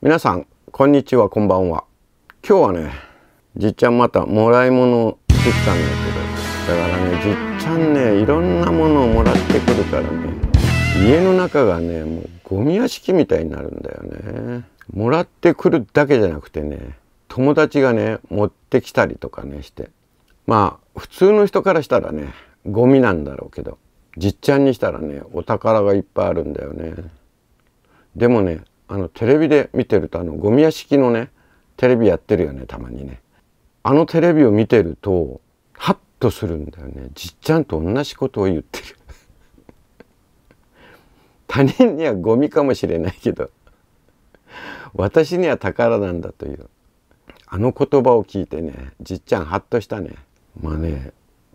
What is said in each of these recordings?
皆さんこんにちはこんばんは。今日はねじっちゃんまたもらい物をしてきたんだけどだからねじっちゃんねいろんなものをもらってくるからね家の中がねもうゴミ屋敷みたいになるんだよね。もらってくるだけじゃなくてね友達がね持ってきたりとかねして。まあ普通の人からしたらねゴミなんだろうけどじっちゃんにしたらねお宝がいっぱいあるんだよね。でもねあのテレビで見てるとあのゴミ屋敷のねテレビやってるよねたまにね。あのテレビを見てるとハッとするんだよね。じっちゃんと同じことを言ってる。他人にはゴミかもしれないけど私には宝なんだという。あの言葉を聞いてねじっちゃんハッとしたね。まあね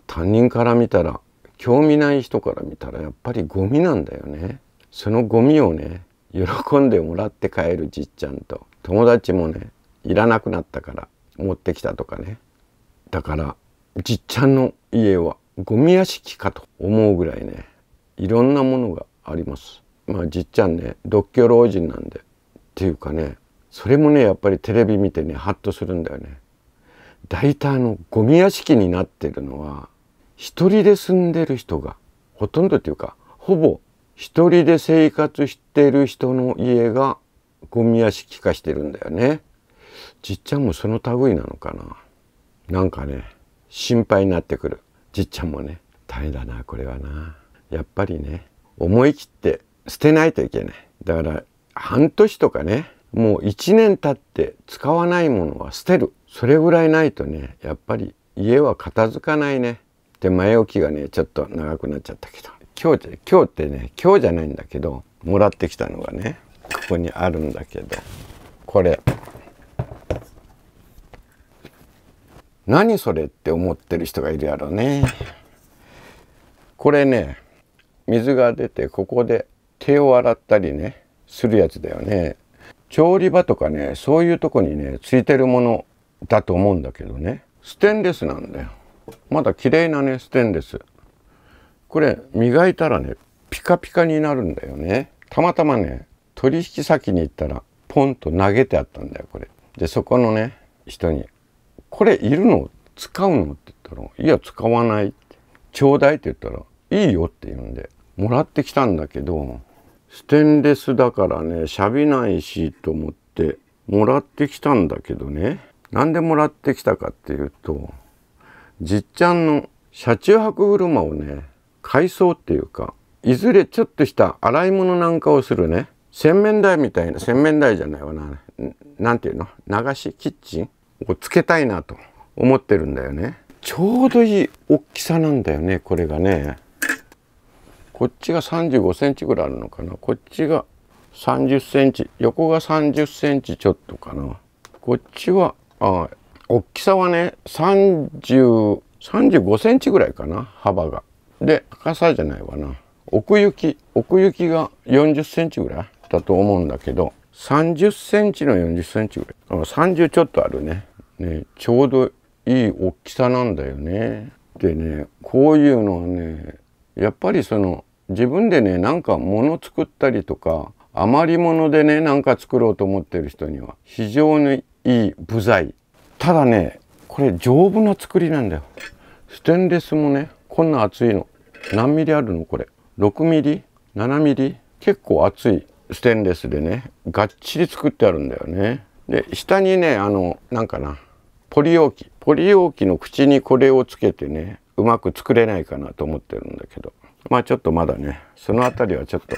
他人から見たら興味ない人から見たらやっぱりゴミなんだよね。そのゴミをね喜んでもらって帰るじっちゃんと。友達もねいらなくなったから持ってきたとかね。だからじっちゃんの家はゴミ屋敷かと思うぐらいねいろんなものがあります。まあじっちゃんね独居老人なんでっていうかねそれもねやっぱりテレビ見てねハッとするんだよね。大体のゴミ屋敷になってるのは一人で住んでる人がほとんどっていうかほぼ一人で生活してる人の家がゴミ屋敷化してるんだよね。じっちゃんもその類なのかな。なんかね心配になってくる。じっちゃんもね大変だなこれはな。やっぱりね思い切って捨てないといけない。だから半年とかねもう1年経って使わないものは捨てる。それぐらいないとねやっぱり家は片付かないね。で前置きがねちょっと長くなっちゃったけど。今日今日ってね今日じゃないんだけどもらってきたのがねここにあるんだけど。これ。何それって思ってる人がいるやろね。これね水が出てここで手を洗ったりねするやつだよね。調理場とかねそういうとこにねついてるものだと思うんだけどね。ステンレスなんだよ。まだ綺麗なねステンレス。これ磨いたらねピカピカになるんだよね。たまたまね取引先に行ったらポンと投げてあったんだよこれ。でそこのね人に「これいるの使うの?」って言ったら「いや使わない」って「ちょうだい」って言ったら「いいよ」って言うんでもらってきたんだけどステンレスだからねしゃびないしと思ってもらってきたんだけどね。なんでもらってきたかっていうとじっちゃんの車中泊車をね改装っていうかいずれちょっとした洗い物なんかをするね。洗面台みたいな洗面台じゃないわな。何ていうの？流しキッチンをつけたいなと思ってるんだよね。ちょうどいい大きさなんだよねこれがね。こっちが35センチぐらいあるのかな。こっちが30センチ横が30センチちょっとかな。こっちはあ大きさはね30 35センチぐらいかな幅が。で高さじゃないわな。奥行き奥行きが40センチぐらいだと思うんだけど30センチの40センチぐらい。30ちょっとあるね。ねちょうどいい大きさなんだよね。でねこういうのはねやっぱりその自分でねなんか物作ったりとか余り物でねなんか作ろうと思ってる人には非常にいい部材。ただねこれ丈夫な作りなんだよ。ステンレスもねこんな厚いの。何ミリあるのこれ？6ミリ？7ミリ？結構厚いステンレスでねがっちり作ってあるんだよね。で下にねあのなんかなポリ容器。ポリ容器の口にこれをつけてねうまく作れないかなと思ってるんだけど。まあちょっとまだねその辺りはちょっと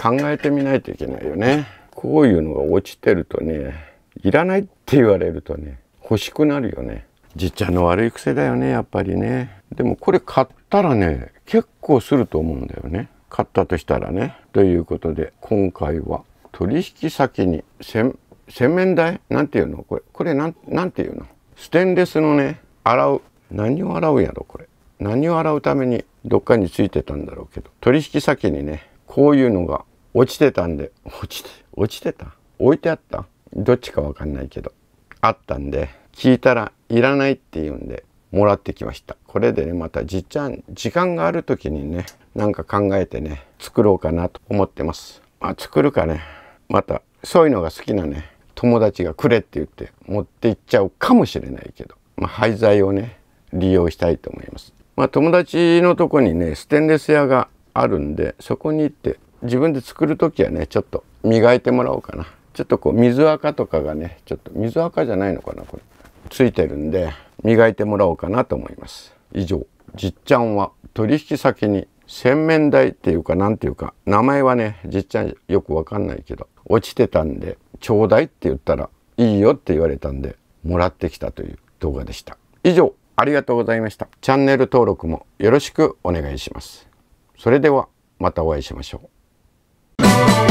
考えてみないといけないよね。こういうのが落ちてるとねいらないって言われるとね欲しくなるよね。じっちゃんの悪い癖だよねやっぱりね。でもこれ買ったらね結構すると思うんだよね。買ったとしたらね。ということで今回は取引先に洗面台？なんていうの？これこれなんなんていうの？ステンレスのね洗う何を洗うやろこれ。何を洗うためにどっかについてたんだろうけど。取引先にねこういうのが落ちてたんで落ちて落ちてた？置いてあった？どっちかわかんないけど。あったんで聞いたらいらないって言うんでもらってきました。これでねまたじっちゃん時間がある時にねなんか考えてね作ろうかなと思ってます。まあ作るかね。またそういうのが好きなね友達がくれって言って持って行っちゃうかもしれないけど、まあ、廃材をね利用したいと思います。まあ、友達のとこにねステンレス屋があるんでそこに行って自分で作る時はねちょっと磨いてもらおうかな。ちょっとこう水垢とかがねちょっと水垢じゃないのかなこれ。ついてるんで磨いてもらおうかなと思います。以上じっちゃんは取引先に洗面台っていうかなんていうか名前はねじっちゃんよくわかんないけど落ちてたんでちょうだいって言ったらいいよって言われたんでもらってきたという動画でした。以上ありがとうございました。チャンネル登録もよろしくお願いします。それではまたお会いしましょう。